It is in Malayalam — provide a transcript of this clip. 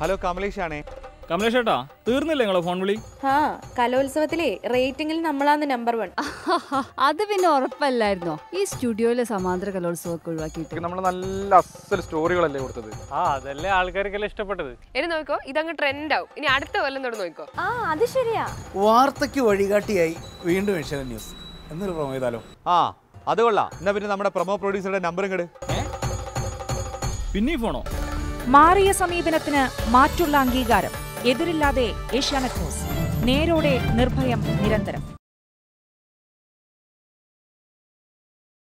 ഹലോ കമലേഷാണേ കമലേഷ് ഏട്ടാ തീർന്നില്ലേ നിങ്ങളെ ഫോൺ വിളി? ആ കലോത്സവത്തിലെ റേറ്റിംഗിൽ നമ്മളാണ് നമ്പർ വൺ അത് പിന്നെ ഉറപ്പല്ലായിരുന്നോ? ഈ സ്റ്റുഡിയോയിലെ സമാന്തര കലോത്സവമൊക്കെ ഒഴിവാക്കിയിട്ട്. നമ്മൾ നല്ല അസൽ സ്റ്റോറികളല്ലേ കൊടുത്തത്. ആ അതല്ലേ ആൾക്കാർക്കെല്ലാം ഇഷ്ടപ്പെട്ടത്. ഇനി നോക്കോ ഇതങ്ങ് ട്രെൻഡ് ആവും. ഇനി അടുത്ത കൊല്ലം തൊട്ട് നോക്കോ. ആ അത് ശരിയാ. വാർത്തയ്ക്ക് വഴികാട്ടിയായി വീണ്ടും ഏഷ്യാനെറ്റ് ന്യൂസ്. എന്നൊരു പ്രൊമോ ചെയ്താലോ? ആ അത് കൊള്ളാം. എന്നാ പിന്നെ നമ്മുടെ പ്രൊമോ പ്രൊഡ്യൂസറുടെ നമ്പർ ഇങ്ങട്. പിന്നെ ഈ ഫോണോ മാറിയ സമീപനത്തിന് മാറ്റുള്ള അംഗീകാരം എതിരില്ലാതെ ഏഷ്യാനെറ്റ് ന്യൂസ്. നേരോടെ നിർഭയം നിരന്തരം.